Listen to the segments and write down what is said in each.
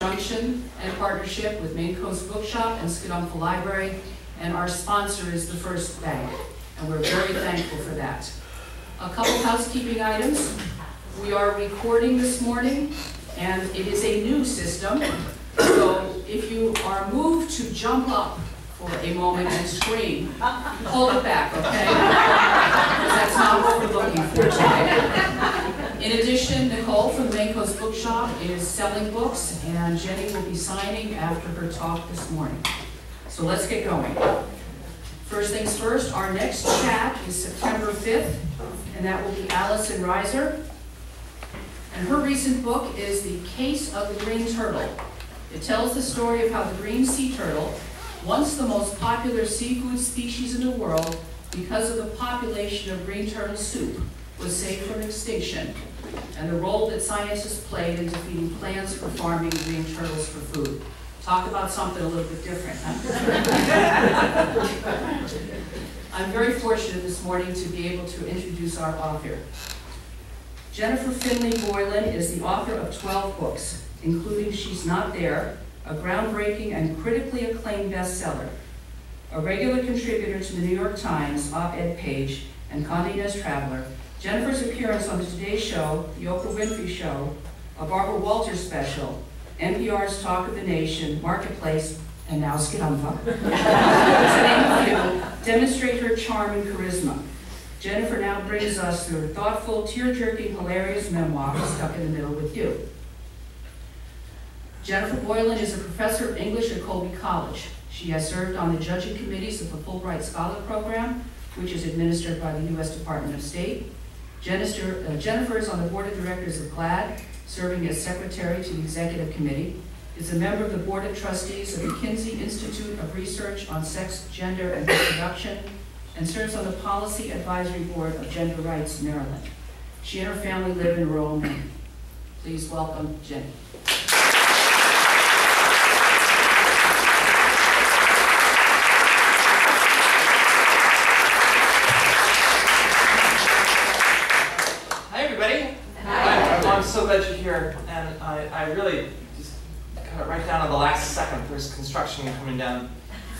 conjunction and partnership with Maine Coast Bookshop and Skidompha Library, and our sponsor is the First Bank, and we're very thankful for that. A couple housekeeping items. We are recording this morning, and it is a new system, so if you are moved to jump up for a moment and scream, hold it back, okay? Because that's not what we're looking for today. In addition, Nicole from the Bookshop is selling books, and Jenny will be signing after her talk this morning. So let's get going. First things first, our next chat is September 5th, and that will be Allison Rieser. And her recent book is The Case of the Green Turtle. It tells the story of how the green sea turtle, once the most popular seafood species in the world because of the population of green turtle soup, was saved from extinction, and the role that scientists played in defeating plans for farming green turtles for food. Talk about something a little bit different? I'm very fortunate this morning to be able to introduce our author. Jennifer Finney Boylan is the author of 12 books, including She's Not There, a groundbreaking and critically acclaimed bestseller, a regular contributor to the New York Times op-ed page and Condé Nast Traveler, Jennifer's appearance on the Today Show, The Oprah Winfrey Show, a Barbara Walters special, NPR's Talk of the Nation, Marketplace, and now Skidompha, to name a few, demonstrate her charm and charisma. Jennifer now brings us through her thoughtful, tear-jerking, hilarious memoir, Stuck in the Middle with You. Jennifer Boylan is a professor of English at Colby College. She has served on the judging committees of the Fulbright Scholar Program, which is administered by the U.S. Department of State. Jennifer, uh, Jennifer is on the board of directors of GLAAD, serving as secretary to the executive committee, is a member of the board of trustees of the Kinsey Institute of Research on Sex, Gender, and Reproduction, and serves on the policy advisory board of Gender Rights Maryland. She and her family live in rural Maine. Please welcome Jenny. Hi, everybody. Hi. I'm so glad you're here, and I, I really just cut it right down to the last second. There's construction coming down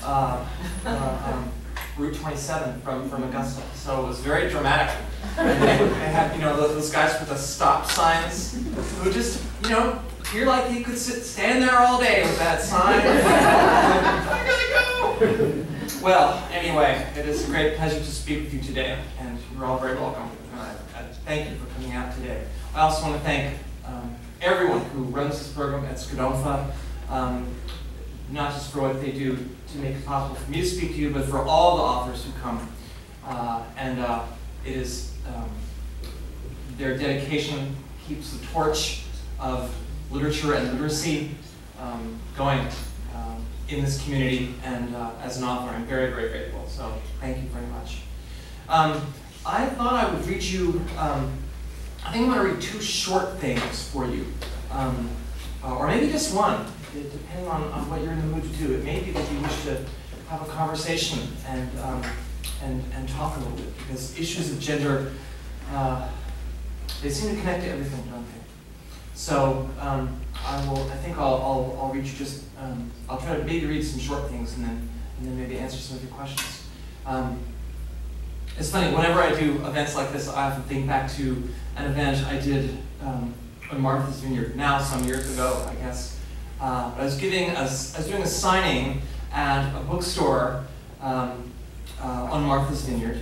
uh, uh, um, Route 27 from, from Augusta, so it was very dramatic. And they, they had, you know, those, those guys with the stop signs who just, you know, you're like you could sit, stand there all day with that sign. I gotta go! Well, anyway, it is a great pleasure to speak with you today, and you're all very welcome. I, I thank you for coming out today. I also want to thank um, everyone who runs this program at Skidompha, um, not just for what they do to make it possible for me to speak to you, but for all the authors who come. Uh, and uh, it is um, their dedication keeps the torch of literature and literacy um, going um, in this community. And uh, as an author, I'm very, very grateful. So thank you very much. Um, I thought I would read you, um, I think I'm going to read two short things for you. Um, uh, or maybe just one, depending on, on what you're in the mood to do. It may be that you wish to have a conversation and, um, and, and talk a little bit, because issues of gender, uh, they seem to connect to everything, don't they? So um, I will. I think I'll, I'll, I'll read you just. Um, I'll try to maybe read some short things and then and then maybe answer some of your questions. Um, it's funny. Whenever I do events like this, I often think back to an event I did um, on Martha's Vineyard. Now, some years ago, I guess. Uh, I was giving. A, I was doing a signing at a bookstore um, uh, on Martha's Vineyard,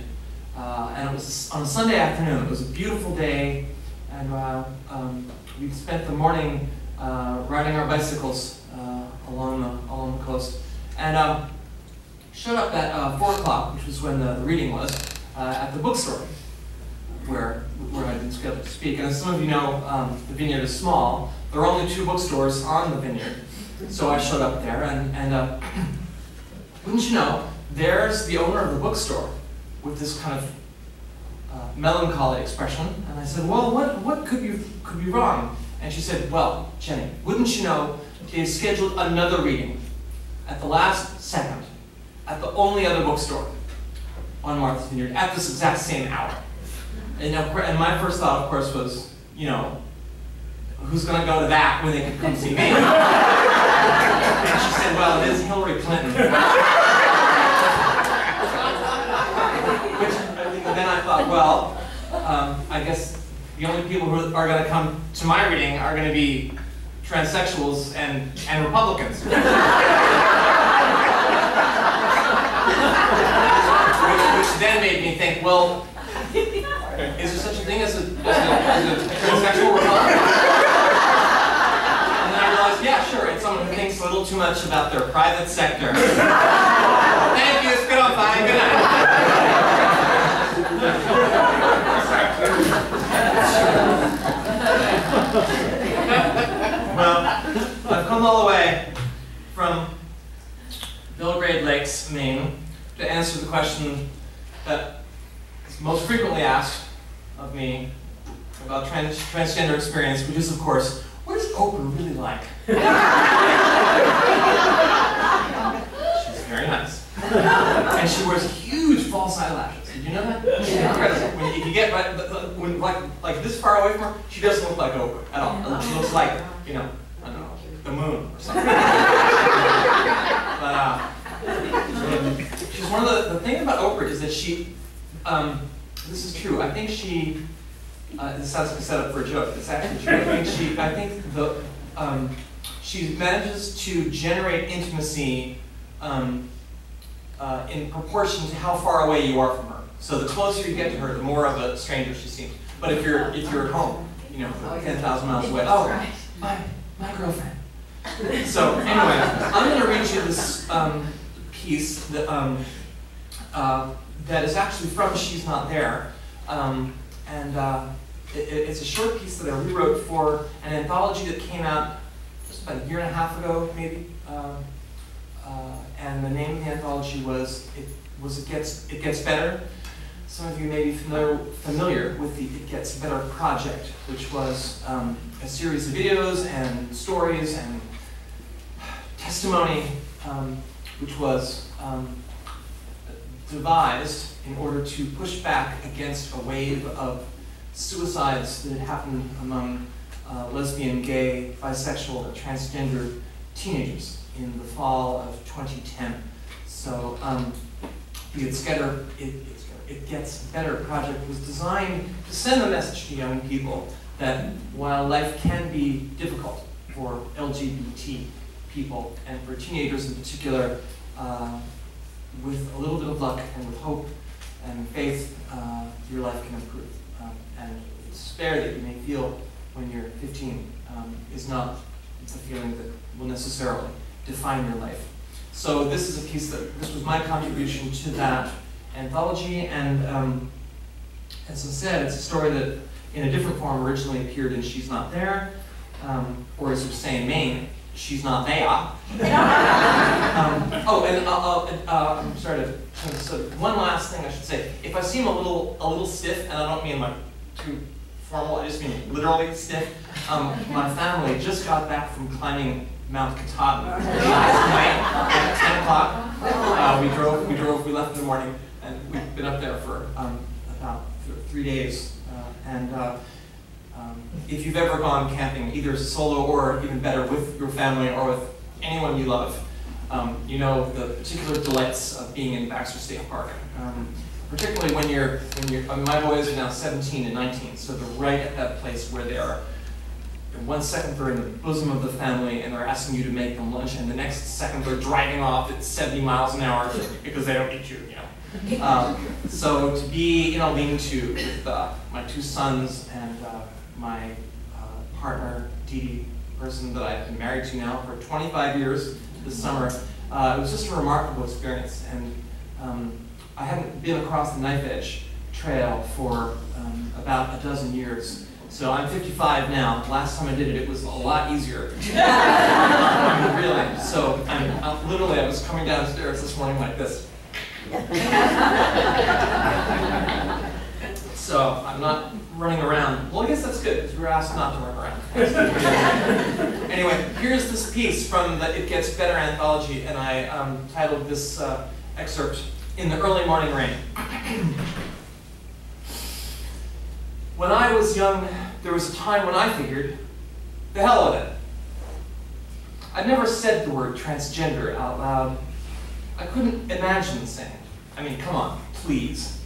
uh, and it was on a Sunday afternoon. It was a beautiful day, and uh, um, we spent the morning uh, riding our bicycles uh, along the along the coast, and um, showed up at four o'clock, which was when the, the reading was, at the bookstore where where I'd been scheduled to speak. And as some of you know, um, the vineyard is small. There are only two bookstores on the vineyard, so I showed up there, and and uh, wouldn't you know, there's the owner of the bookstore with this kind of uh, melancholy expression, and I said, "Well, what what could be could be wrong?" And she said, "Well, Jenny, wouldn't you know, they scheduled another reading at the last second at the only other bookstore on Martha's Vineyard at this exact same hour." And, of and my first thought, of course, was, you know, who's going to go to that when they can come see me? And she said, well, it is Hillary Clinton. Which, then I thought, well, um, I guess the only people who are going to come to my reading are going to be transsexuals and, and Republicans. which, which then made me think, well, is there such a thing as a, as a, as a transsexual? And then I realized, yeah, sure, it's someone who thinks a little too much about their private sector. Thank you, it's good on fine, good night. well, I've come all the way from Belgrade Lakes, Maine, to answer the question that is most frequently asked of me about trans transgender experience, which is, of course, what is Oprah really like? She's very nice. and she wears huge false eyelashes. Did you know that? She's incredible. When you, if you get right, when, like, like this far away from her, she doesn't look like Oprah at all. She looks like, you know, I don't know, the moon or something. but, uh, she's one of the, the thing about Oprah is that she, um, this is true, I think she, uh, this sounds like a setup for a joke, it's actually true. I think she, I think the, um, she manages to generate intimacy um, uh, in proportion to how far away you are from her. So the closer you get to her, the more of a stranger she seems. But if you're if you're at home, you know, 10,000 miles away, oh, my, my girlfriend. So anyway, I'm going to read you this um, piece that, um, uh, that is actually from She's Not There. Um, and uh, it, it's a short piece that I rewrote for an anthology that came out just about a year and a half ago, maybe. Um, uh, and the name of the anthology was it was it gets it gets better. Some of you may be familiar familiar with the It Gets Better project, which was um, a series of videos and stories and testimony, um, which was um, devised in order to push back against a wave of suicides that happened among uh, lesbian, gay, bisexual, transgender teenagers in the fall of 2010. So um, the It's Better, it, it Gets Better project was designed to send a message to young people that while life can be difficult for LGBT people, and for teenagers in particular, uh, with a little bit of luck and with hope and faith, uh, your life can improve. Um, and despair that you may feel when you're 15 um, is not a feeling that will necessarily define your life. So this is a piece that, this was my contribution to that anthology, and um, as I said, it's a story that in a different form originally appeared in She's Not There, um, or as we say in She's Not There. um, oh, and uh, uh, uh, I'm sorry to, so one last thing I should say. If I seem a little, a little stiff, and I don't mean like too formal, I just mean literally stiff, um, my family just got back from climbing Mount Katahdin last night at 10 o'clock. Uh, we drove, we drove, we left in the morning, and we've been up there for um, about th three days. Uh, and uh, um, if you've ever gone camping, either solo or even better with your family or with anyone you love, um, you know the particular delights of being in Baxter State Park. Um, particularly when you're, when you're, I mean, my boys are now 17 and 19, so they're right at that place where they are and one second they're in the bosom of the family and they're asking you to make them lunch, and the next second they're driving off at 70 miles an hour because they don't eat you, you know. Um, so to be in a lean-to with uh, my two sons and uh, my uh, partner, Dee person that I've been married to now for 25 years this summer, uh, it was just a remarkable experience. And um, I hadn't been across the knife edge trail for um, about a dozen years. So I'm 55 now. Last time I did it, it was a lot easier. really. So I'm, I'm, literally, I was coming downstairs this morning like this. so I'm not running around. Well, I guess that's good because we were asked not to run around. anyway, here's this piece from the It Gets Better anthology, and I um, titled this uh, excerpt "In the Early Morning Rain." When I was young, there was a time when I figured, the hell with it. I'd never said the word transgender out loud. I couldn't imagine saying it. I mean, come on, please.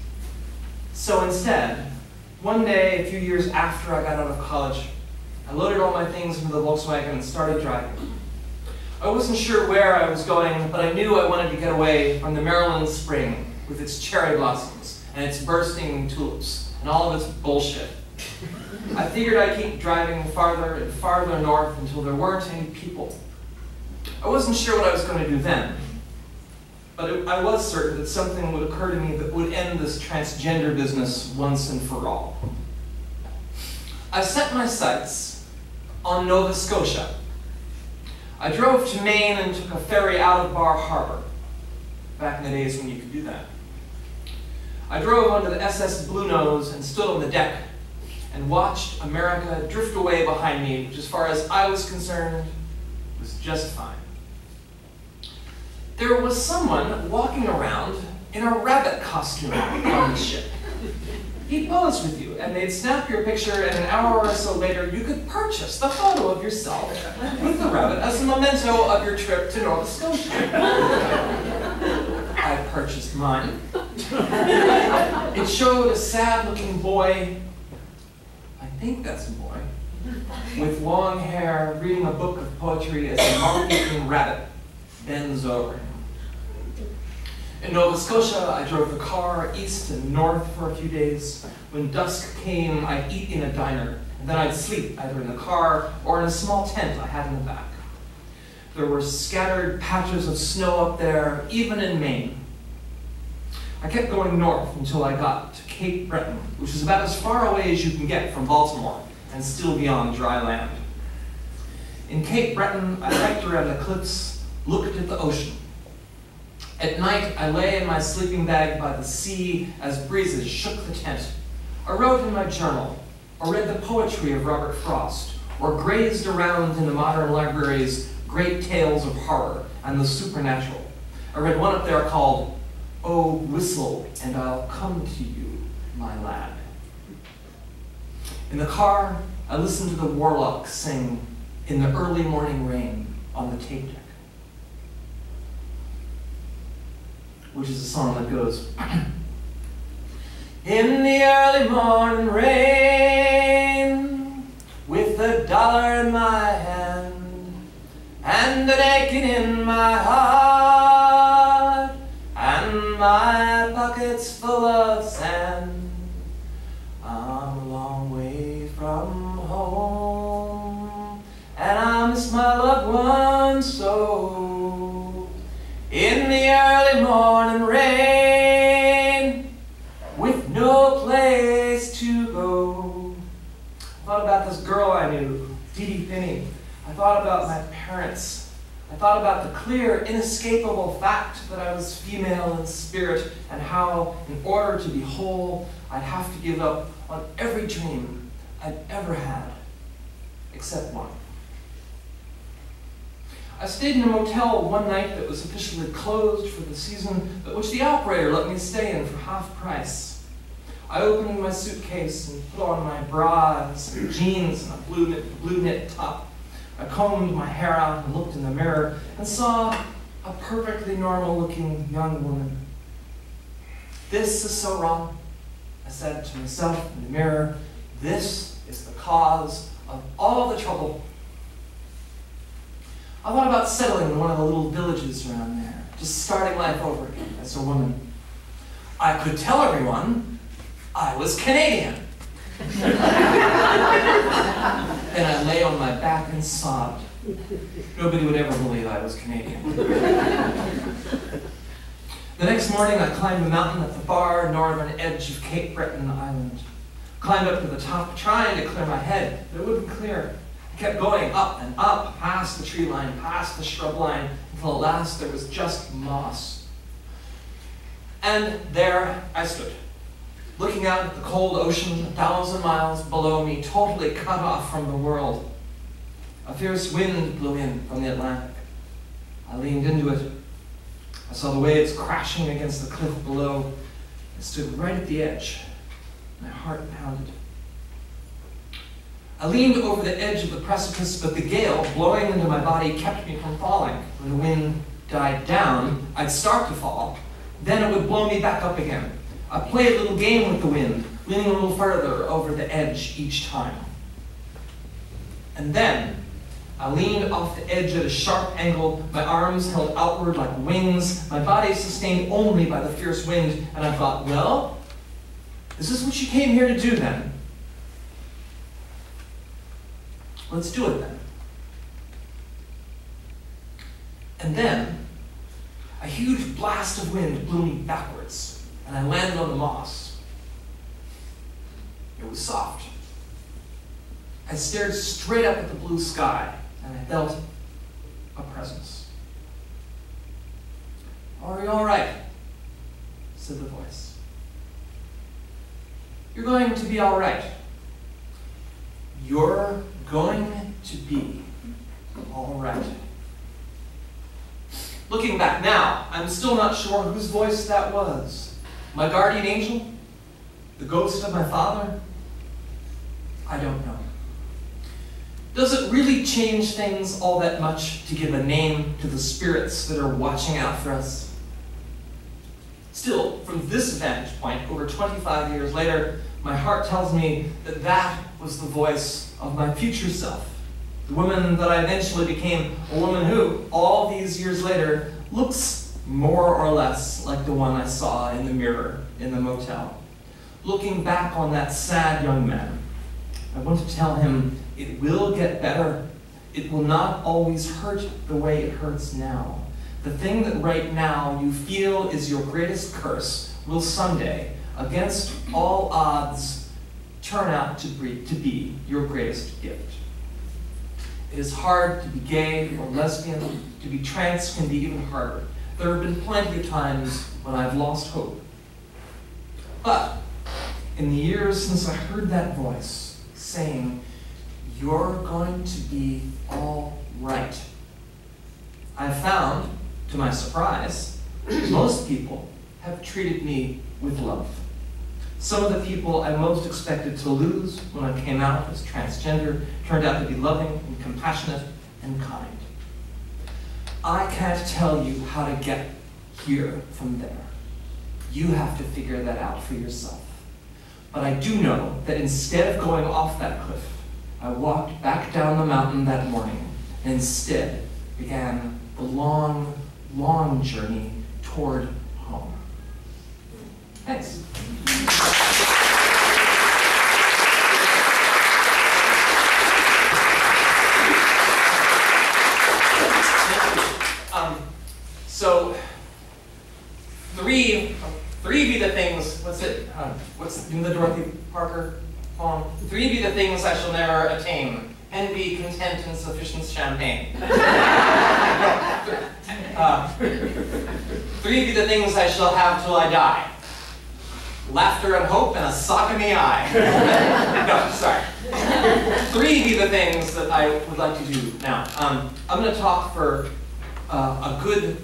So instead, one day, a few years after I got out of college, I loaded all my things into the Volkswagen and started driving. I wasn't sure where I was going, but I knew I wanted to get away from the Maryland spring with its cherry blossoms and its bursting tulips and all of its bullshit. I figured I'd keep driving farther and farther north until there weren't any people. I wasn't sure what I was going to do then, but it, I was certain that something would occur to me that would end this transgender business once and for all. I set my sights on Nova Scotia. I drove to Maine and took a ferry out of Bar Harbor, back in the days when you could do that. I drove onto the SS Bluenose and stood on the deck and watched America drift away behind me, which as far as I was concerned, was just fine. There was someone walking around in a rabbit costume on the ship. He'd pose with you, and they'd snap your picture, and an hour or so later, you could purchase the photo of yourself with the rabbit as a memento of your trip to Nova Scotia. I purchased mine. It showed a sad-looking boy, I think that's a boy, with long hair, reading a book of poetry as a monkey rabbit bends over. In Nova Scotia, I drove the car east and north for a few days. When dusk came, I'd eat in a diner, and then I'd sleep either in the car or in a small tent I had in the back. There were scattered patches of snow up there, even in Maine. I kept going north until I got to Cape Breton, which is about as far away as you can get from Baltimore and still be on dry land. In Cape Breton, I hiked around the cliffs, looked at the ocean. At night, I lay in my sleeping bag by the sea as breezes shook the tent. I wrote in my journal, or read the poetry of Robert Frost, or grazed around in the modern library's great tales of horror and the supernatural. I read one up there called Oh, Whistle, and I'll come to you, my lad. In the car, I listened to the Warlocks sing In the Early Morning Rain on the tape deck. Which is a song that goes In the early morning rain, with a dollar in my hand, and an aching in my heart, and my pockets full of sand, I'm a long way from home, and I miss my loved ones so. In the early morning rain, with no place to go. I thought about this girl I knew, Dee Dee Finney. I thought about my parents. I thought about the clear, inescapable fact that I was female in spirit and how, in order to be whole, I'd have to give up on every dream I'd ever had, except one. I stayed in a motel one night that was officially closed for the season, but which the operator let me stay in for half price. I opened my suitcase and put on my bra and jeans and a blue knit, blue knit top. I combed my hair out and looked in the mirror and saw a perfectly normal looking young woman. This is so wrong, I said to myself in the mirror. This is the cause of all the trouble I thought about settling in one of the little villages around there, just starting life over again as a woman. I could tell everyone I was Canadian. and I lay on my back and sobbed. Nobody would ever believe I was Canadian. the next morning, I climbed a mountain at the far northern edge of Cape Breton Island. Climbed up to the top, trying to clear my head, but it wouldn't clear kept going up and up past the tree line, past the shrub line, until at last there was just moss. And there I stood, looking out at the cold ocean a thousand miles below me, totally cut off from the world. A fierce wind blew in from the Atlantic. I leaned into it. I saw the waves crashing against the cliff below. I stood right at the edge. My heart pounded. I leaned over the edge of the precipice, but the gale blowing into my body kept me from falling. When the wind died down, I'd start to fall. Then it would blow me back up again. I played a little game with the wind, leaning a little further over the edge each time. And then I leaned off the edge at a sharp angle, my arms held outward like wings, my body sustained only by the fierce wind, and I thought, well, this is this what you came here to do then? Let's do it then. And then, a huge blast of wind blew me backwards, and I landed on the moss. It was soft. I stared straight up at the blue sky, and I felt a presence. Are you all right? said the voice. You're going to be all right. You're going to be all right. Looking back now, I'm still not sure whose voice that was. My guardian angel? The ghost of my father? I don't know. Does it really change things all that much to give a name to the spirits that are watching out for us? Still, from this vantage point, over 25 years later, my heart tells me that that was the voice of my future self. The woman that I eventually became, a woman who, all these years later, looks more or less like the one I saw in the mirror in the motel. Looking back on that sad young man, I want to tell him it will get better. It will not always hurt the way it hurts now. The thing that right now you feel is your greatest curse will someday, against all odds, turn out to be, your greatest gift. It is hard to be gay or lesbian. To be trans can be even harder. There have been plenty of times when I've lost hope. But in the years since I heard that voice saying, You're going to be all right, I found, to my surprise, most people have treated me with love. Some of the people I most expected to lose when I came out as transgender turned out to be loving and compassionate and kind. I can't tell you how to get here from there. You have to figure that out for yourself. But I do know that instead of going off that cliff, I walked back down the mountain that morning and instead began the long, long journey toward. Thanks. Um, so, three, three be the things, what's it, uh, what's in the Dorothy Parker poem? Three be the things I shall never attain, envy, content, and sufficient champagne. uh, three be the things I shall have till I die laughter and hope, and a sock in the eye. no, sorry. Three be the things that I would like to do now. Um, I'm going to talk for uh, a good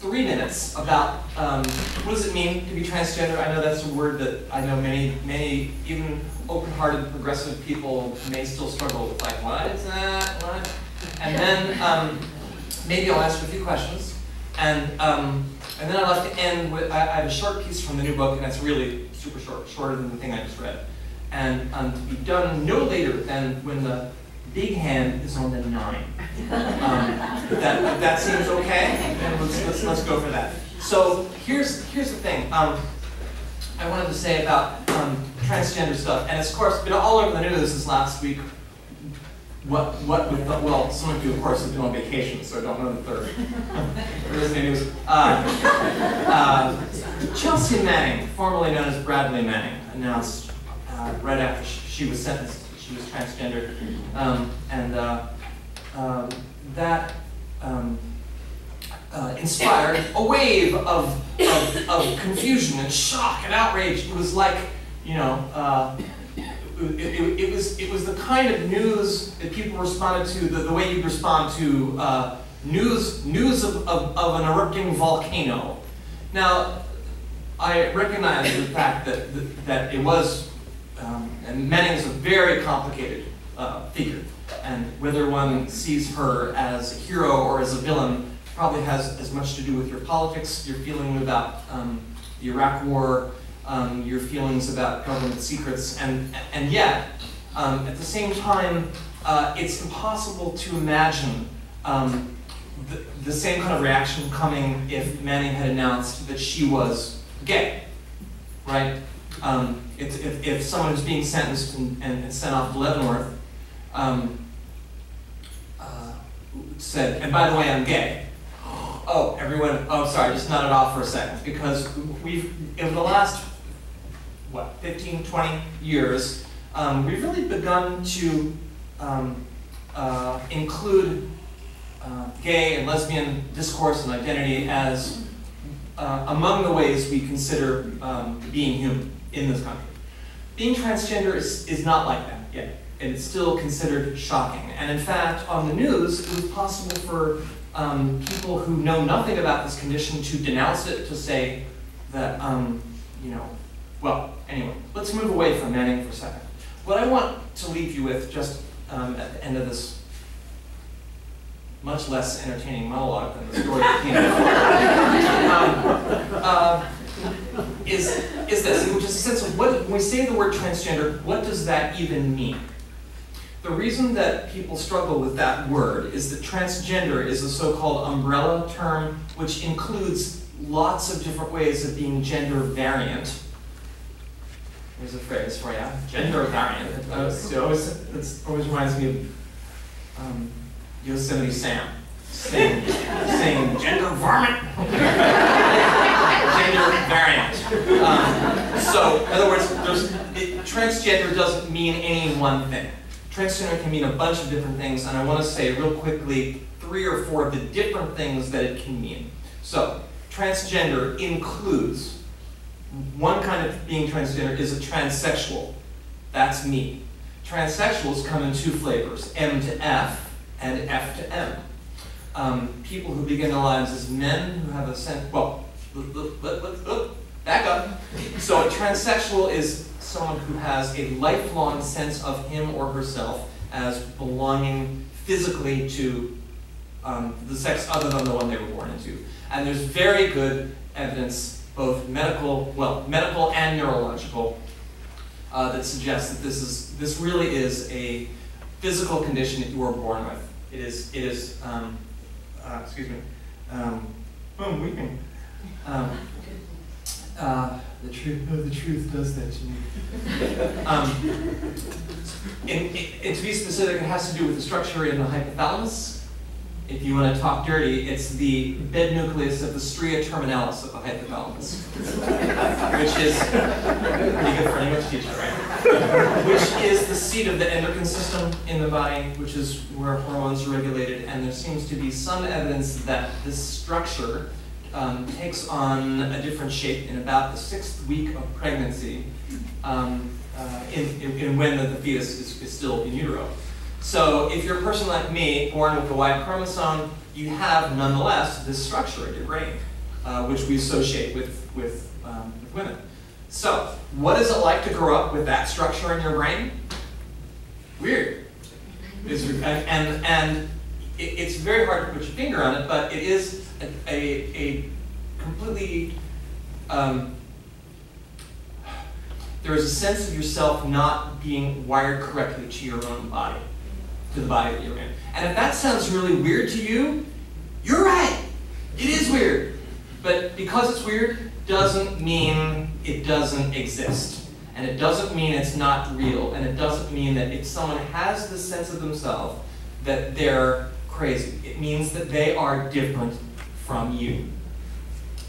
three minutes about um, what does it mean to be transgender. I know that's a word that I know many, many even open-hearted progressive people may still struggle with. Like, what is that? What? And then um, maybe I'll ask a few questions. And um, and then I'd like to end with, I, I, have a short piece from the new book, and it's really super short, shorter than the thing I just read. And um, to be done no later than when the big hand is on the nine. Um, that, that seems okay, and let's, let's, let's go for that. So here's, here's the thing. Um, I wanted to say about um, transgender stuff, and it's of course been all over the news this last week what, what well, some of you, of course, have been on vacation, so I don't know the third. news. Uh, uh, Chelsea Manning, formerly known as Bradley Manning, announced uh, right after she was sentenced, she was transgender, um, and uh, um, that um, uh, inspired a wave of, of, of, confusion and shock and outrage. It was like, you know, uh, it, it, it, was, it was the kind of news that people responded to, the, the way you'd respond to uh, news, news of, of, of, an erupting volcano. Now, I recognize the fact that, that, that it was, um, and Manning is a very complicated uh, figure. And whether one sees her as a hero or as a villain probably has as much to do with your politics, your feeling about um, the Iraq War, um, your feelings about government secrets, and, and yet, um, at the same time, uh, it's impossible to imagine um, the, the same kind of reaction coming if Manning had announced that she was gay, right? Um, if, if, if someone was being sentenced and, and, and sent off to Leavenworth um, uh, said, and by the way, I'm gay. Oh, everyone, oh, sorry, just nodded off for a second, because we've, in the last, what, 15, 20 years, um, we've really begun to um, uh, include uh, gay and lesbian discourse and identity as uh, among the ways we consider um, being human in this country. Being transgender is, is not like that yet, and it's still considered shocking. And in fact, on the news, it was possible for um, people who know nothing about this condition to denounce it, to say that, um, you know, well, anyway, let's move away from Manning for a second. What I want to leave you with just um, at the end of this much less entertaining monologue than the story that came um, uh, is, is this, which is a sense of what, when we say the word transgender, what does that even mean? The reason that people struggle with that word is that transgender is a so-called umbrella term which includes lots of different ways of being gender variant. There's a phrase for you, gender variant. It always, it always, it always reminds me of um, Yosemite Sam saying, saying gender varmint. gender variant. Um, so, in other words, it, transgender doesn't mean any one thing. Transgender can mean a bunch of different things, and I want to say real quickly three or four of the different things that it can mean. So, transgender includes one kind of being transgender is a transsexual. That's me. Transsexuals come in two flavors, M to F and F to M. Um, people who begin their lives as men who have a sense, well, back up. So a transsexual is someone who has a lifelong sense of him or herself as belonging physically to um, the sex other than the one they were born into. And there's very good evidence, both medical, well, medical and neurological, uh, that suggests that this is this really is a physical condition that you were born with. It is it is um, uh, excuse me. Um, oh, I'm weeping. Um, uh, the truth, oh, the truth does that to me. um, and, and to be specific, it has to do with the structure in the hypothalamus. If you want to talk dirty, it's the bed nucleus of the stria terminalis of the hypothalamus, which is pretty good for an English teacher, right? which is the seat of the endocrine system in the body, which is where hormones are regulated, and there seems to be some evidence that this structure um, takes on a different shape in about the sixth week of pregnancy, um, uh, in, in, in, when the, the fetus is, is, still in utero. So if you're a person like me, born with a Y chromosome, you have nonetheless this structure in your brain, uh, which we associate with, with, um, with women. So what is it like to grow up with that structure in your brain? Weird. And, and, and it, it's very hard to put your finger on it, but it is a, a, a completely, um, there is a sense of yourself not being wired correctly to your own body, to the body that you're in. And if that sounds really weird to you, you're right. It is weird. But because it's weird doesn't mean it doesn't exist. And it doesn't mean it's not real. And it doesn't mean that if someone has the sense of themselves that they're crazy. It means that they are different from you.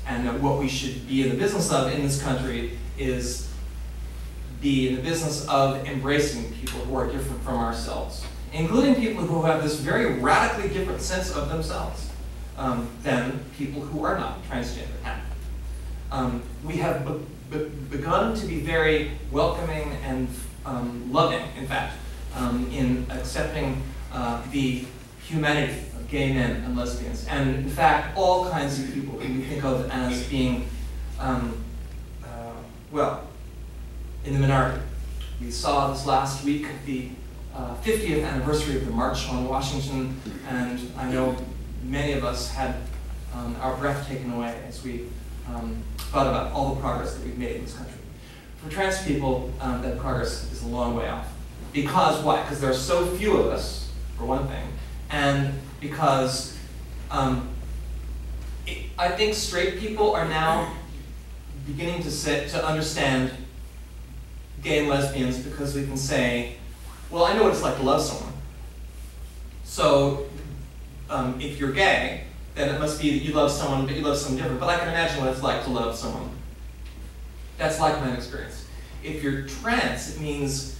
And that what we should be in the business of in this country is be in the business of embracing people who are different from ourselves, including people who have this very radically different sense of themselves um, than people who are not transgender have. Um, we have be be begun to be very welcoming and um, loving, in fact, um, in accepting uh, the humanity of gay men and lesbians, and in fact, all kinds of people who we think of as being, um, uh, well, in the minority. We saw this last week the uh, 50th anniversary of the March on Washington, and I know many of us had um, our breath taken away as we um, thought about all the progress that we've made in this country. For trans people, um, that progress is a long way off. Because why? Because there are so few of us, for one thing, and because um, I think straight people are now beginning to sit to understand gay and lesbians because we can say, well, I know what it's like to love someone. So um, if you're gay, then it must be that you love someone, but you love someone different. But I can imagine what it's like to love someone. That's like my experience. If you're trans, it means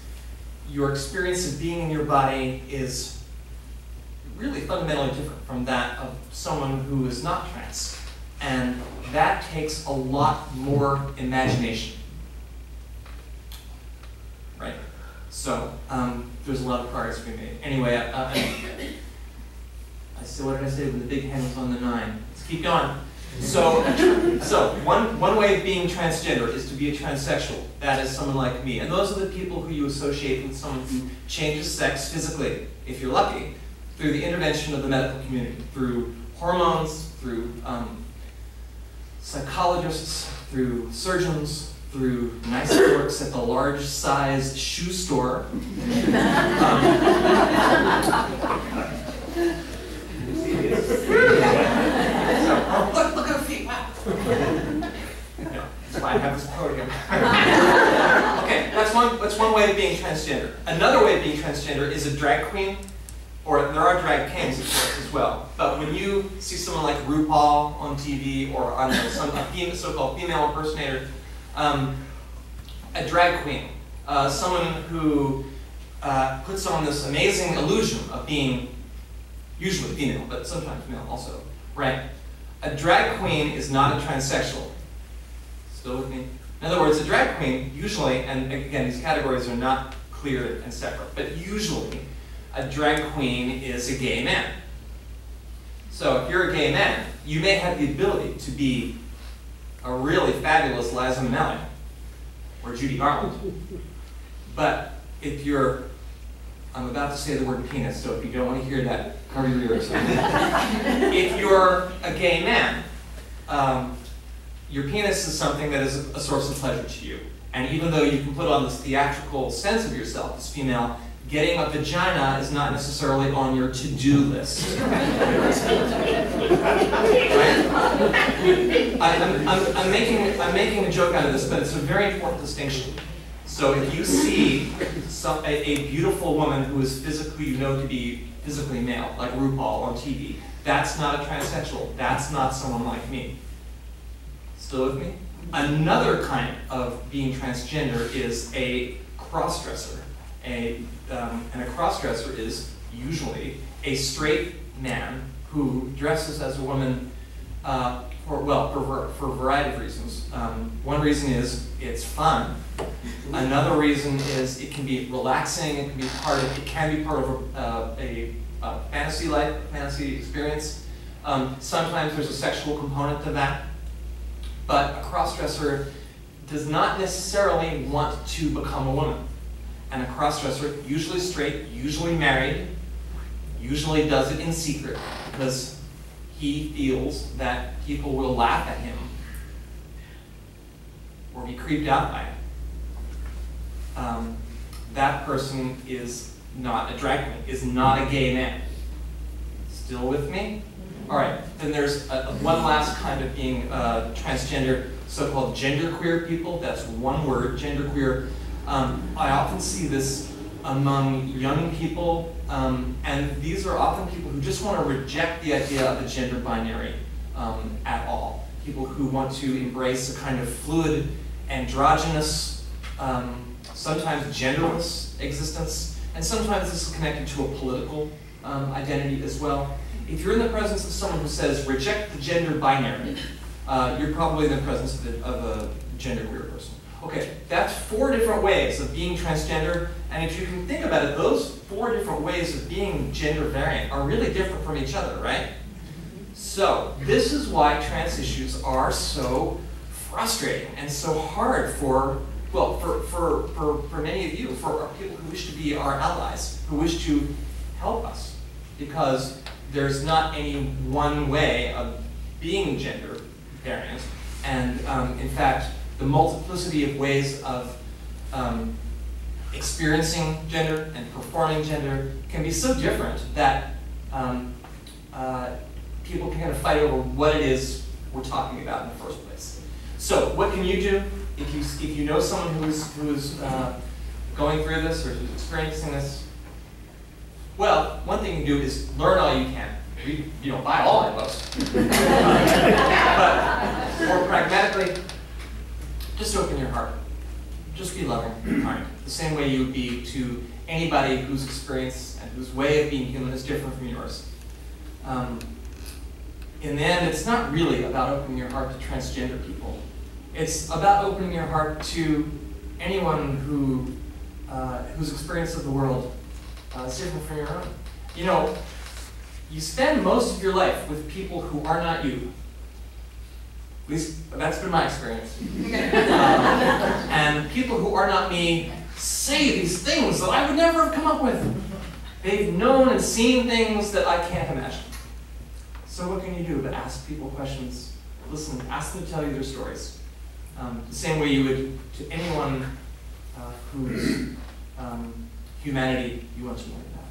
your experience of being in your body is really fundamentally different from that of someone who is not trans. And that takes a lot more imagination. Right? So, um, there's a lot of progress be made. Anyway, uh, I said, what did I say when the big hand was on the nine? Let's keep going. So, so one, one way of being transgender is to be a transsexual. That is someone like me. And those are the people who you associate with someone who changes sex physically, if you're lucky, through the intervention of the medical community, through hormones, through um, psychologists, through surgeons, through nice clerks at the large size shoe store. Um, look, at her feet, that's why I have this podium. okay, that's one, that's one way of being transgender. Another way of being transgender is a drag queen, or there are drag kings, of course, as well. But when you see someone like RuPaul on TV, or on some a so-called female impersonator, um, a drag queen, uh, someone who uh, puts on this amazing illusion of being usually female, but sometimes male also, right? A drag queen is not a transsexual. Still with me? In other words, a drag queen usually, and again, these categories are not clear and separate, but usually a drag queen is a gay man. So if you're a gay man, you may have the ability to be a really fabulous Liza Minnelli or Judy Garland. But if you're, I'm about to say the word penis, so if you don't want to hear that, cover your ears. if you're a gay man, um, your penis is something that is a source of pleasure to you. And even though you can put on this theatrical sense of yourself as female, getting a vagina is not necessarily on your to-do list. right? I, am I'm, I'm, making, I'm making a joke out of this, but it's a very important distinction. So if you see some, a, a beautiful woman who is physically, you know to be physically male, like RuPaul on TV, that's not a transsexual. That's not someone like me. Still with me? Another kind of being transgender is a crossdresser. A, um, and a crossdresser is usually a straight man who dresses as a woman uh, for, well, for, for a variety of reasons. Um, one reason is it's fun. Another reason is it can be relaxing. It can be part of. It can be part of a, uh, a, a fantasy life, fantasy experience. Um, sometimes there's a sexual component to that, but a crossdresser does not necessarily want to become a woman. And a crossdresser, usually straight, usually married, usually does it in secret because he feels that people will laugh at him or be creeped out by it. Um, that person is not a drag queen, is not a gay man. Still with me? All right, then there's a, a one last kind of being uh, transgender, so-called genderqueer people. That's one word, genderqueer. Um, I often see this among young people, um, and these are often people who just want to reject the idea of a gender binary um, at all. People who want to embrace a kind of fluid, androgynous, um, sometimes genderless existence, and sometimes this is connected to a political um, identity as well. If you're in the presence of someone who says, reject the gender binary, uh, you're probably in the presence of, the, of a genderqueer person. Okay, that's four different ways of being transgender, and if you can think about it, those four different ways of being gender variant are really different from each other, right? So, this is why trans issues are so frustrating and so hard for well, for, for, for, for many of you, for people who wish to be our allies, who wish to help us, because there's not any one way of being gender variant, and um, in fact, the multiplicity of ways of um, experiencing gender and performing gender can be so different that um, uh, people can kind of fight over what it is we're talking about in the first place. So what can you do if you, if you know someone who's, who's uh, going through this or who's experiencing this? Well, one thing you can do is learn all you can. Read, you know, buy all my books. but more pragmatically, just open your heart. Just be loving and kind. The same way you would be to anybody whose experience and whose way of being human is different from yours. Um, in the end, it's not really about opening your heart to transgender people. It's about opening your heart to anyone who, uh, whose experience of the world uh, is different from your own. You know, you spend most of your life with people who are not you. At least that's been my experience. um, and people who are not me say these things that I would never have come up with. They've known and seen things that I can't imagine. So what can you do but ask people questions? Listen, ask them to tell you their stories. Um, the same way you would to anyone uh, whose um, humanity you want to learn about,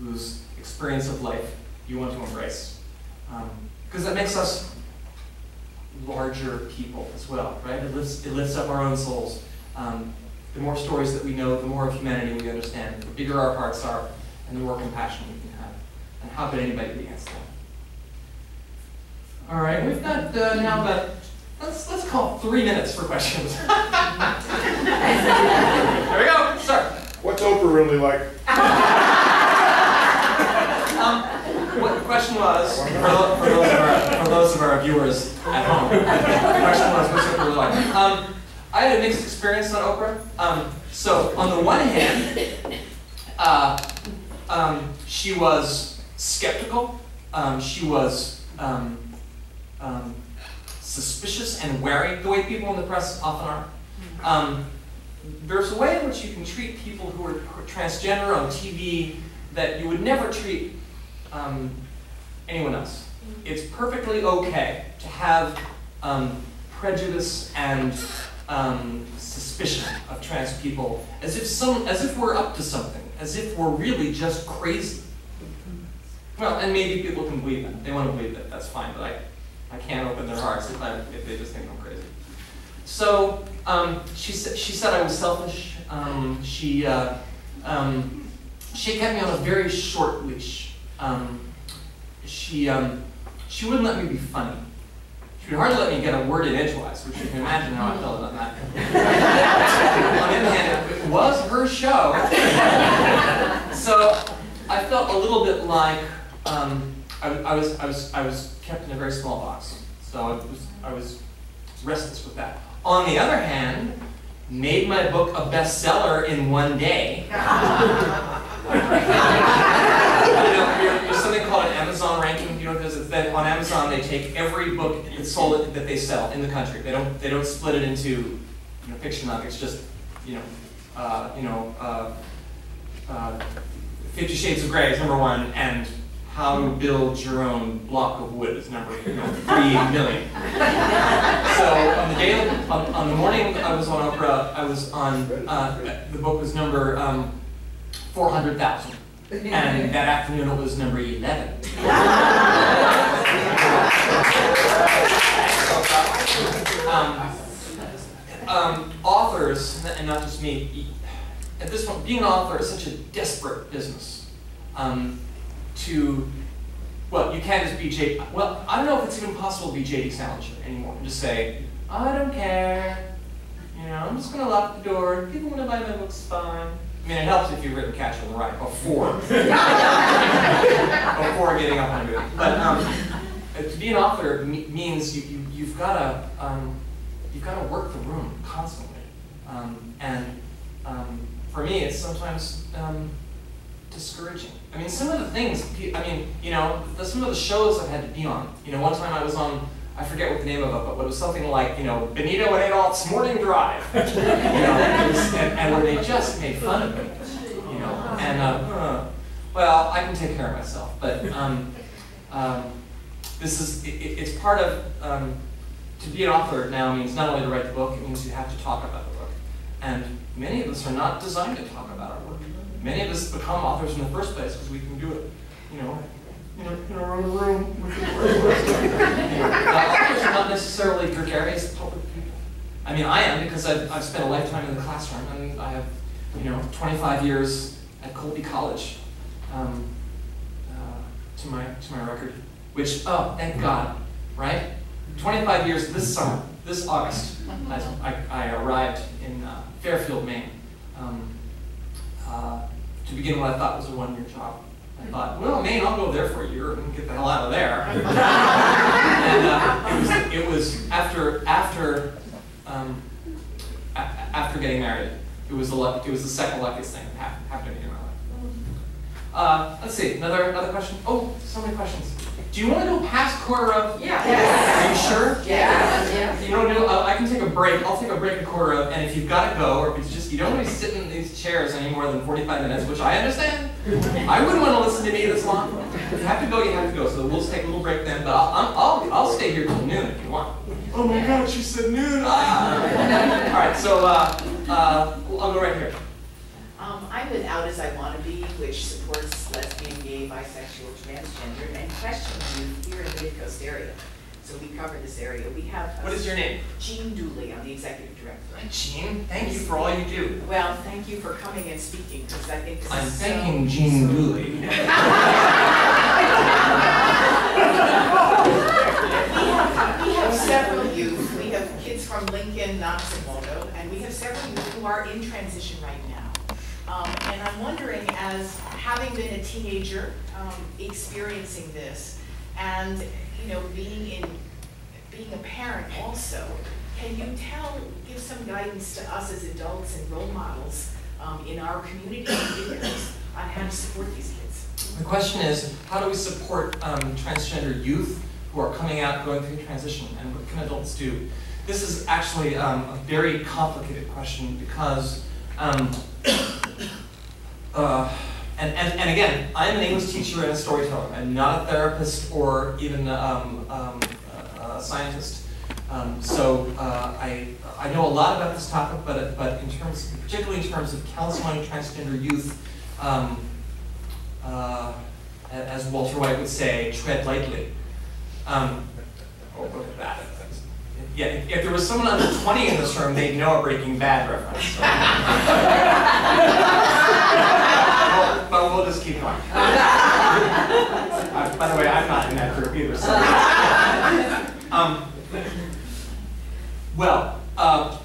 whose experience of life you want to embrace. Because um, that makes us larger people as well, right? It lifts, it lifts up our own souls. Um, the more stories that we know, the more of humanity we understand, the bigger our hearts are, and the more compassion we can have. And how could anybody be against that? All right, we've got uh, now about, let's, let's call three minutes for questions. there we go, start. What's Oprah really like? question was, for, for, those of our, for those of our viewers at home, the question was, what's Oprah really like? Um, I had a mixed experience on Oprah. Um, so, on the one hand, uh, um, she was skeptical. Um, she was um, um, suspicious and wary, the way people in the press often are. There's a way in which you can treat people who are, who are transgender on TV that you would never treat um, anyone else. It's perfectly okay to have um, prejudice and um, suspicion of trans people as if some, as if we're up to something, as if we're really just crazy. Well, and maybe people can believe that. They want to believe that. That's fine. But I, I can't open their hearts if, I, if they just think I'm crazy. So um, she, she said I was selfish. Um, she, uh, um, she kept me on a very short leash. Um, she, um, she wouldn't let me be funny. She would hardly let me get a word in edgewise, which you can imagine how I felt about that. on the other hand, it was her show. so I felt a little bit like um, I, I, was, I, was, I was kept in a very small box. So I was, I was restless with that. On the other hand, made my book a bestseller in one day. you know, there's something called an Amazon ranking. You know, that on Amazon they take every book that's sold that they sell in the country. They don't they don't split it into you know fiction It's just you know uh, you know uh, uh, Fifty Shades of Grey is number one and how to build your own block of wood is number you know, three million. so on the day of, on, on, the morning I was on Oprah, I was on uh, the book was number um, four hundred thousand, and that afternoon it was number eleven. um, um, authors, and not just me, at this point, being an author is such a desperate business. Um, to, well, you can't just be J. Well, I don't know if it's even possible to be J.D. Salinger anymore and just say, I don't care. You know, I'm just going to lock the door. People want to buy my books, fine. I mean, it helps if you've written Catcher in the Rye before, before getting up on it. But um, to be an author means you, you, you've got to um, you've got to work the room constantly. Um, and um, for me, it's sometimes um, discouraging. I mean, some of the things, I mean, you know, the, some of the shows I've had to be on. You know, one time I was on, I forget what the name of it, but it was something like, you know, Benito and Adolph's Morning Drive. you know, and where they just made fun of me, you know. And uh, well, I can take care of myself, but um, um, this is it, it's part of um, to be an author now means not only to write the book, it means you have to talk about the book, and many of us are not designed to talk about our work. Many of us become authors in the first place because we can do it, you know, in in a room Authors are not necessarily gregarious public people. I mean, I am because I've, I've spent a lifetime in the classroom and I have, you know, 25 years at Colby College um, uh, to my to my record. Which, oh, thank God, right? 25 years this summer, this August, I, I, I arrived in uh, Fairfield, Maine. Um, uh, to begin what I thought was a one-year job. I thought, well, Maine, I'll go there for a year and get the hell out of there. and uh, it, was, it was after after um, a- after getting married. It was the luck, it was the second luckiest thing that happened, happened to me in my life. Uh, let's see, another another question. Oh, so many questions. Do you want to go past quarter of? Yeah. Are you sure? Yeah. You don't know, uh, I can take a break, I'll take a break a quarter of, and if you've got to go, or if it's just, you don't want to be sitting in these chairs any more than 45 minutes, which I understand. I wouldn't want to listen to me this long. If you have to go, you have to go, so we'll just take a little break then, but I'll, I'm- I'll, I'll stay here till noon if you want. Oh my God, she said noon, ah! All right, so, uh, uh, I'll go right here. Um, I'm with Out As I Wanna Be, which supports lesbian, gay, bisexual, transgender, and question youth here in the Mid-Coast area. So we cover this area. We have. uh, What is your name? Jean Dooley, I'm the executive director. Jean, thank you for all you do. Well, thank you for coming and speaking, because I think. This I'm thanking Jean Dooley. We have, we have several youth, we have kids from Lincoln, Knox, and Waldo, and we have several youth who are in transition right now. Um, and I'm wondering, as having been a teenager, um, experiencing this, and, you know, being in, being a parent also, can you tell, give some guidance to us as adults and role models, um, in our community on how to support these kids? The question is, how do we support um, transgender youth who are coming out, going through transition, and what can adults do? This is actually um, a very complicated question because, um, uh, and, and, and again, I'm an English teacher and a storyteller. I'm not a therapist or even um, um, a, scientist. Um, so uh, I, I know a lot about this topic, but, but in terms, particularly in terms of counseling transgender youth, um, uh, as Walter White would say, tread lightly. Um, oh, look at that. Yeah, if there was someone under 20 in this room, they'd know a Breaking Bad reference. so. Well, But we'll just keep going. Uh, By the way, I'm not in that group either, so. Um, Well, uh,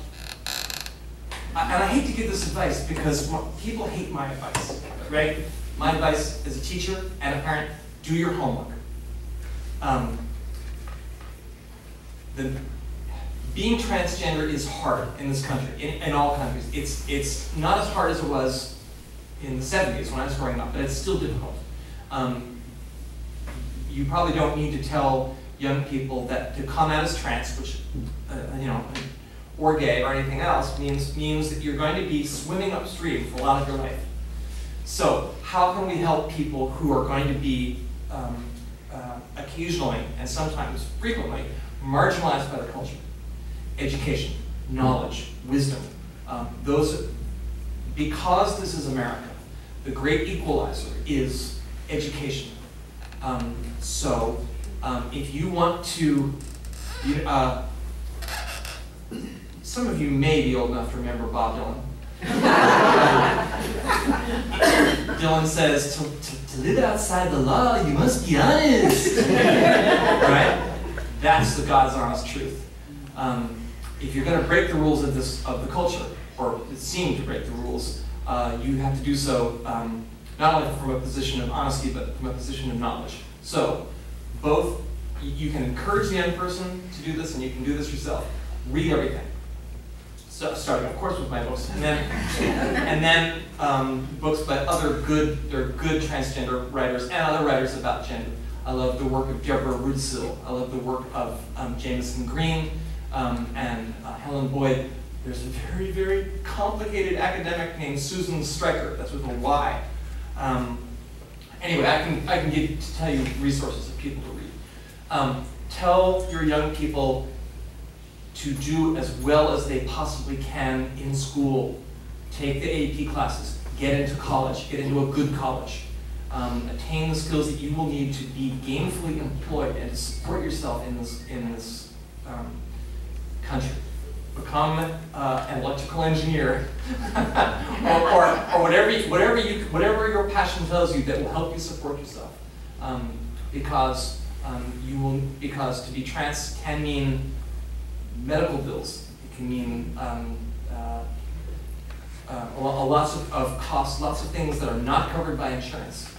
and I hate to give this advice because people hate my advice, right? My advice as a teacher and a parent, do your homework. Um, the, being transgender is hard in this country, in, in all countries. It's, it's not as hard as it was in the 70s when I was growing up, but it's still difficult. Um, you probably don't need to tell young people that to come out as trans, which, uh, you know, or gay or anything else means, means that you're going to be swimming upstream for a lot of your life. So, how can we help people who are going to be um, uh, occasionally and sometimes frequently marginalized by the culture? Education, knowledge, wisdom. Um, those, because this is America, the great equalizer is education. Um, so, um, if you want to, you, uh, some of you may be old enough to remember Bob Dylan. Dylan says, to, to, to live outside the law, you must be honest. right? That's the God's honest truth. Um, if you're going to break the rules of this of the culture, or seem to break the rules, uh, you have to do so um, not only from a position of honesty, but from a position of knowledge. So, both you- can encourage the young person to do this, and you can do this yourself. Read everything. So, starting, of course, with my books, and then, and then um, books by other good, are good transgender writers and other writers about gender. I love the work of Deborah Rudsill. I love the work of um, Jamison Green um, and uh, Helen Boyd. There's a very, very complicated academic named Susan Stryker, that's with a Y. Um, anyway, I can, I can to tell you resources of people to read. Um, tell your young people to do as well as they possibly can in school. Take the AP classes, get into college, get into a good college. Um, attain the skills that you will need to be gainfully employed and to support yourself in this, in this um, country. Become uh, an electrical engineer or, or, or whatever, you, whatever, you, whatever your passion tells you that will help you support yourself. Um, because um, you will, because to be trans can mean medical bills. It can mean um, uh, uh, lots of, of costs, lots of things that are not covered by insurance.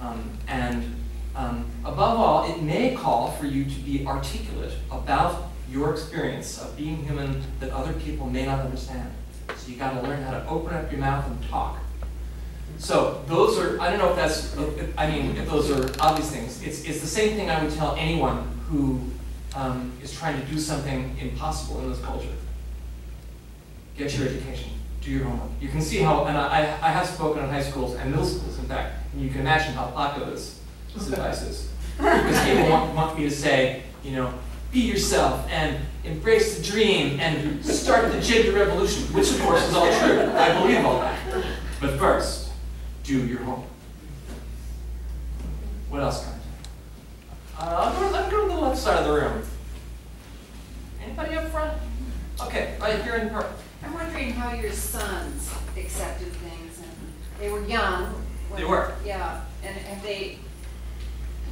Um, and um, above all, it may call for you to be articulate about your experience of being human that other people may not understand. So you got to learn how to open up your mouth and talk. So those are, I don't know if that's, if- I mean, if those are obvious things. It's, it's the same thing I would tell anyone who um, is trying to do something impossible in this culture. Get your education, do your homework. You can see how, and I, I have spoken in high schools and middle schools, in fact, and you can imagine how popular this, this advice is. Because people want, want me to say, you know, be yourself and embrace the dream and start the gender revolution, which of course is all true. I believe all that. But first, do your homework. What else can I tell you? Uh, I'll go, let me go to the left side of the room. Anybody up front? Okay, right here in front. I'm wondering how your sons accepted things, and they were young. when- They were. Yeah, and have they,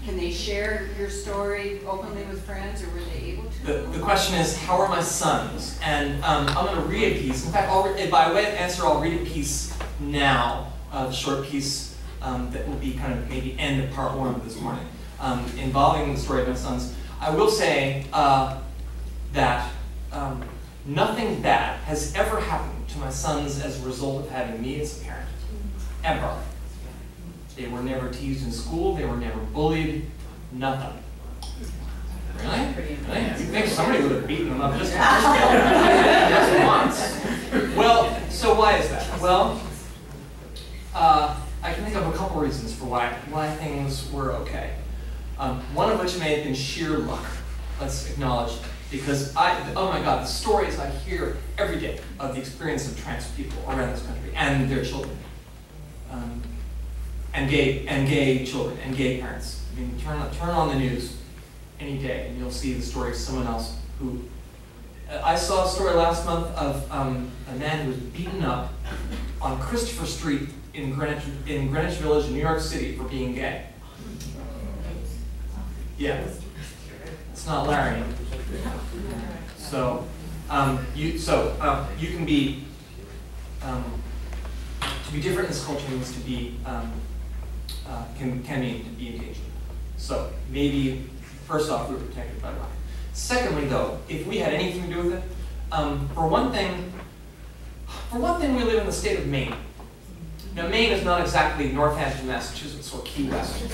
can they share your story openly with friends, or were they able to? The, the question is, how are my sons? And um, I'm going to read a piece. In fact, I'll by way of answer, I'll read a piece now, uh, the short piece um, that will be kind of maybe end of part one of this morning, um, involving the story of my sons. I will say uh, that um, nothing bad has ever happened to my sons as a result of having me as a parent, ever. They were never teased in school. They were never bullied. Nothing. Really? Really? You think somebody would have beaten them up just, just once? Well, so why is that? Well, uh, I can think of a couple reasons for why why things were okay. Um, one of which may have been sheer luck. Let's acknowledge, because I oh my God, the stories I hear every day of the experience of trans people around this country and their children. Um, and gay and gay children and gay parents. I mean, turn turn on the news any day, and you'll see the story of someone else who. Uh, I saw a story last month of um, a man who was beaten up on Christopher Street in Greenwich in Greenwich Village, in New York City, for being gay. Yeah, it's not Larry. So, um, you so um, you can be um, to be different in this culture means to be um, uh, can can to be engaged. So maybe first off we're protected by law. Secondly, though, if we had anything to do with it, um, for one thing, for one thing, we live in the state of Maine. Now, Maine is not exactly Northampton, Massachusetts, or Key West,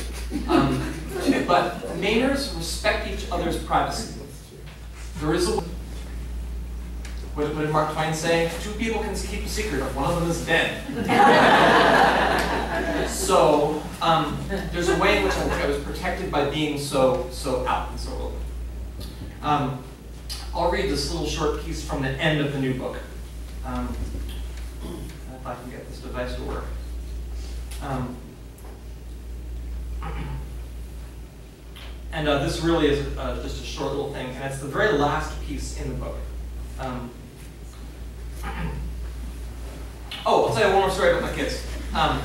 um, but Mainers respect each other's privacy. There is a what, did Mark Twain say? Two people can keep a secret, if one of them is dead. so um, there's a way in which I think I was protected by being so so out and so open. Um, I'll read this little short piece from the end of the new book. Um, if I can get this device to work. Um, and uh, this really is uh, just a short little thing, and it's the very last piece in the book. Um, oh, I'll tell you one more story about my kids. Um,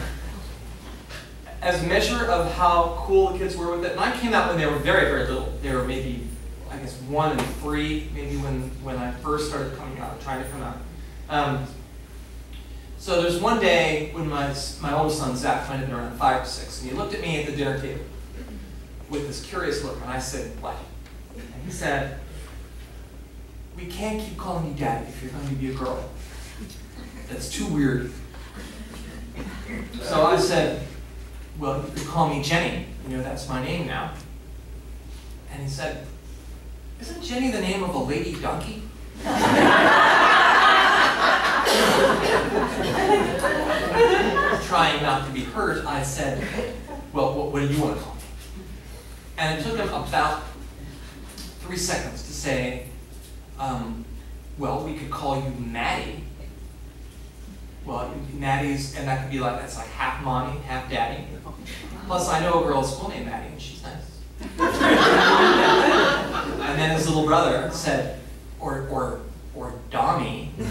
as a measure of how cool the kids were with it, and I came out when they were very, very little. They were maybe, I guess, one and three, maybe when, when I first started coming out, trying to come out. Um, so there's one day when my, my oldest son, Zach, might have been around five or six, and he looked at me at the dinner table with this curious look, and I said, what? And he said, we can't keep calling you dad if you're going to be a girl. That's too weird. So I said, well, you could call me Jenny. You know, that's my name now. And he said, isn't Jenny the name of a lady donkey? Trying not to be hurt, I said, well, what, what do you want to call me? And it took him about three seconds to say, um, well, we could call you Maddie. Well, Maddie's, and that could be like, that's like half mommy, half daddy. Plus, I know a girl at school named Maddie, and she's nice. and then his little brother said, or, or, or Dommy. so,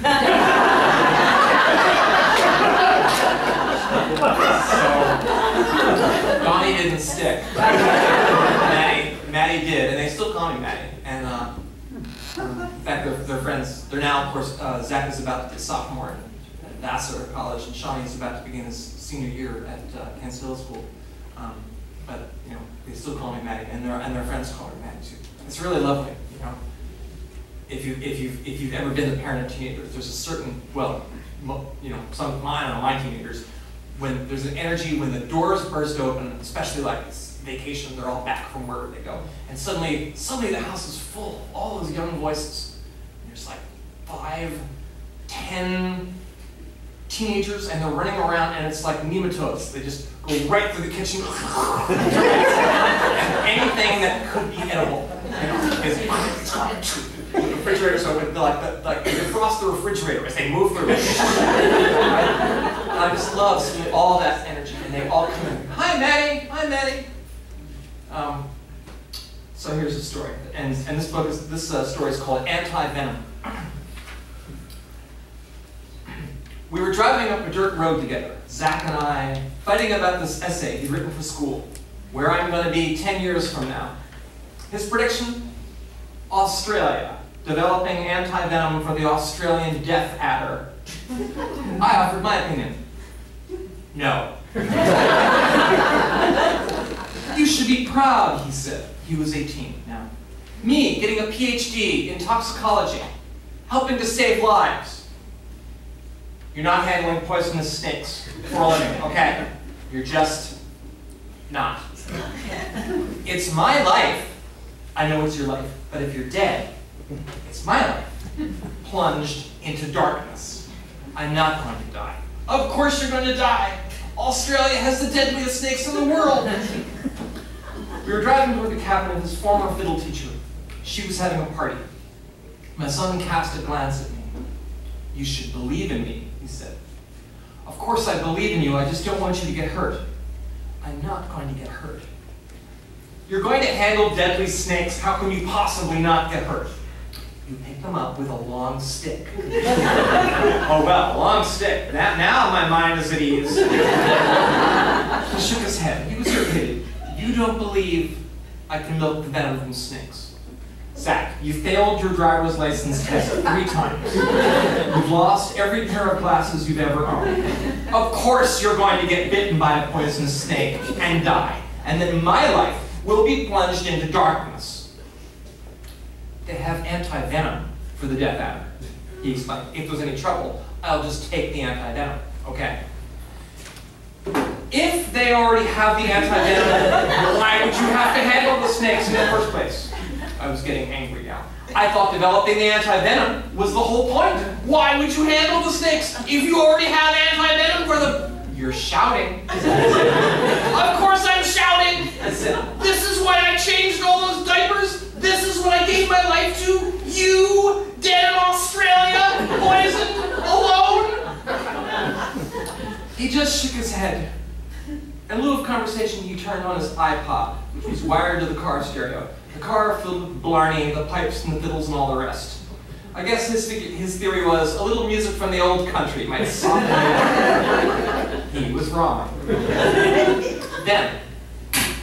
Dommy didn't stick. Maddie, Maddie did, and they still call me Maddie. In fact, they're, they're friends. They're now, of course, uh, Zach is about to be a sophomore at Vassar College, and Shawnee is about to begin his senior year at uh, Hill School. Um, but you know, they still call me Maddie, and their and their friends call me Maddie too. It's really lovely, you know. If you if you if you've ever been the parent of teenagers, there's a certain well, you know, some of mine or my teenagers, when there's an energy when the doors burst open, especially like it's vacation, they're all back from wherever they go, and suddenly suddenly the house is full, all those young voices. And there's like five, ten teenagers and they're running around and it's like nematodes. They just go right through the kitchen. anything that could be edible. The refrigerator, so with like the, like they defrost the refrigerator as they move through it. I just love seeing all that energy, and they all come in. Hi, Maddie. Hi, Maddie. Um, so here's the story, and and this book is this uh, story is called Anti Venom. We were driving up a dirt road together, Zach and I, fighting about this essay he'd written for school, where I'm going to be 10 years from now. His prediction? Australia, developing anti-venom for the Australian death adder. I offered my opinion. No. you should be proud, he said. He was 18 now. Me, getting a PhD in toxicology, helping to save lives. You're not handling poisonous snakes for a living, okay? You're just not. It's my life. I know it's your life, but if you're dead, it's my life. Plunged into darkness. I'm not going to die. Of course you're going to die. Australia has the deadliest snakes in the world. We were driving toward the cabin of his former fiddle teacher. She was having a party. My son cast a glance at me. You should believe in me, he said. Of course I believe in you, I just don't want you to get hurt. I'm not going to get hurt. You're going to handle deadly snakes. How can you possibly not get hurt? You pick them up with a long stick. oh well, long stick. Now, now my mind is at ease. he shook his head. He was irritated. You don't believe I can milk the venom from snakes. Zach, you failed your driver's license test three times. You've lost every pair of glasses you've ever owned. Of course you're going to get bitten by a poisonous snake and die. And then my life will be plunged into darkness. They have anti-venom for the death adder. He explained, if there's any trouble, I'll just take the anti-venom. Okay. If they already have the anti-venom, why would you have to handle the snakes in the first place? I was getting angry now. I thought developing the anti-venom was the whole point. Why would you handle the snakes if you already have anti-venom for the... You're shouting. of course I'm shouting! This is why I changed all those diapers? This is what I gave my life to? You, dead in Australia, poisoned, alone? He just shook his head. In lieu of conversation, he turned on his iPod, which was wired to the car stereo. The car filled with Blarney, the pipes and the fiddles and all the rest. I guess his, his theory was a little music from the old country might soften He was wrong. then,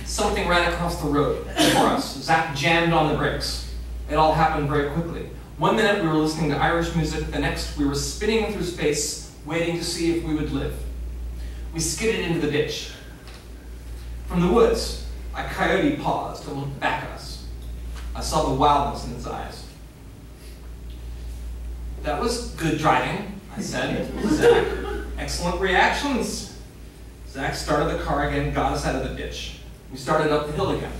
something ran across the road for us. Zach jammed on the brakes. It all happened very quickly. One minute we were listening to Irish music, the next we were spinning through space, waiting to see if we would live. We skidded into the ditch. From the woods, a coyote paused and looked back at us. I saw the wildness in his eyes. That was good driving, I said. Zach, excellent reactions. Zach started the car again, got us out of the ditch. We started up the hill again.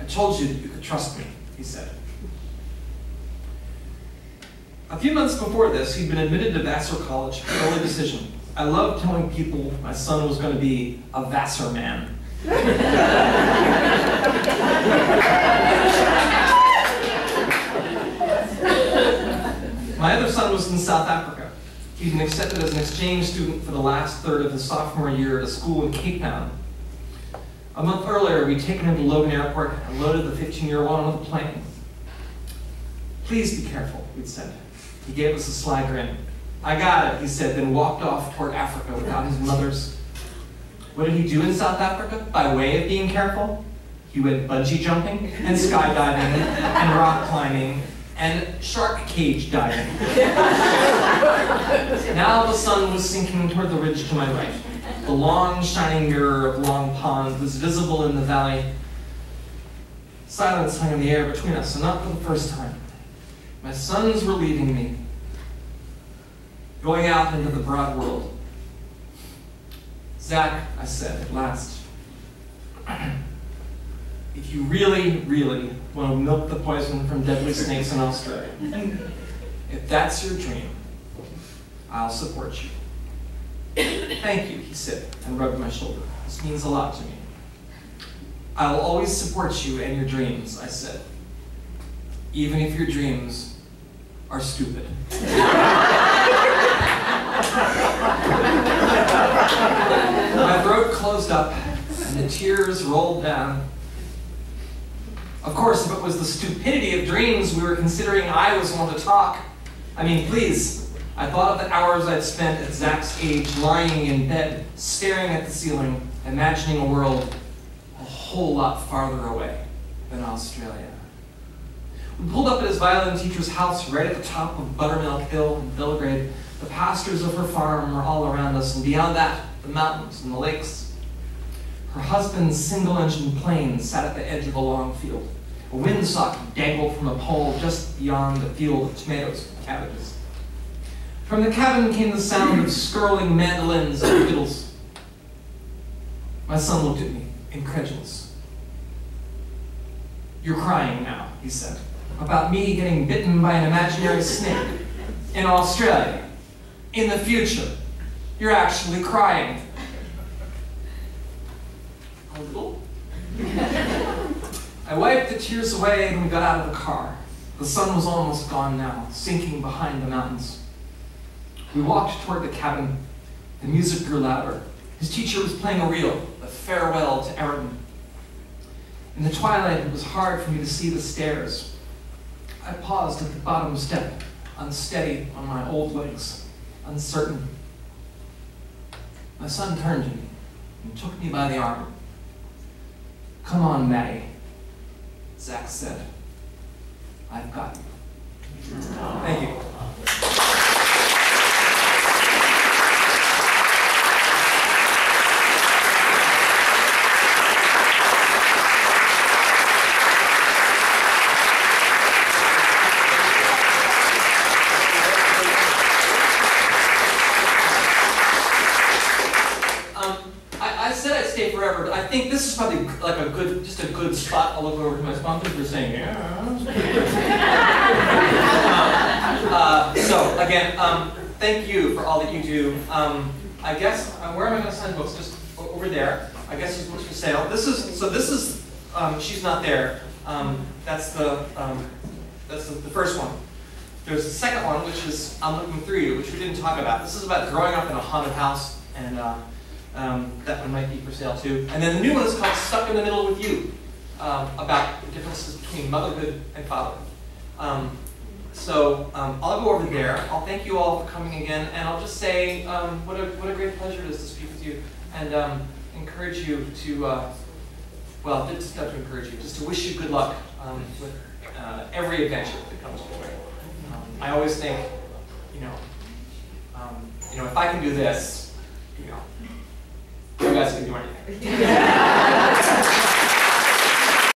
I told you that you could trust me, he said. A few months before this, he'd been admitted to Vassar College, early decision. I love telling people my son was going to be a Vassar man. My other son was in South Africa. He'd been accepted as an exchange student for the last third of his sophomore year at a school in Cape Town. A month earlier, we'd taken him to Logan Airport and loaded the 15-year-old onto the plane. Please be careful, we'd said. He gave us a sly grin. I got it, he said, then walked off toward Africa without his mother's. What did he do in South Africa by way of being careful? He went bungee jumping and skydiving and rock climbing and shark cage diving. now the sun was sinking toward the ridge to my right. The long, shining mirror of Long Pond was visible in the valley. Silence hung in the air between us, and not for the first time. My sons were leaving me, going out into the broad world. Zach, I said at last, if you really, really want to milk the poison from deadly snakes in Australia, if that's your dream, I'll support you. Thank you, he said, and rubbed my shoulder. This means a lot to me. I will always support you and your dreams, I said, even if your dreams are stupid. My throat closed up and the tears rolled down. Of course, if it was the stupidity of dreams we were considering, I was one to talk. I mean, please, I thought of the hours I'd spent at Zach's age lying in bed, staring at the ceiling, imagining a world a whole lot farther away than Australia. We pulled up at his violin teacher's house right at the top of Buttermilk Hill in Belgrade. The pastures of her farm were all around us, and beyond that, the mountains and the lakes. Her husband's single-engine plane sat at the edge of a long field. A windsock dangled from a pole just beyond the field of tomatoes and cabbages. From the cabin came the sound of skirling mandolins and fiddles. My son looked at me, incredulous. You're crying now, he said, about me getting bitten by an imaginary snake in Australia. In the future, you're actually crying. A little? I wiped the tears away and we got out of the car. The sun was almost gone now, sinking behind the mountains. We walked toward the cabin. The music grew louder. His teacher was playing a reel, a farewell to Eridan. In the twilight, it was hard for me to see the stairs. I paused at the bottom step, unsteady on my old legs, uncertain. My son turned to me and took me by the arm. Come on, Maddie, Zach said. I've got you. Thank you. Um, I, I said I'd stay forever, but I think this is probably like a good, just a good spot. I'll look over to my sponsors for saying, yeah. that's pretty good." Um, uh, so again, um, thank you for all that you do. Um, I guess uh, where am I going to sign books? Just over there. I guess these books for sale. This is so. This is um, she's not there. Um, that's the um, that's the, the first one. There's a second one, which is I'm Looking Through You, which we didn't talk about. This is about growing up in a haunted house, and uh, um, that one might be for sale too. And then the new one is called Stuck in the Middle with You, um, about the differences between motherhood and fatherhood. Um, so um, I'll go over there. I'll thank you all for coming again, and I'll just say um, what, a, what a great pleasure it is to speak with you, and um, encourage you to, uh, well, just to encourage you, just to wish you good luck with uh, every adventure that comes your way. I always think, you know, you know, if I can do this, you know, you guys can do anything.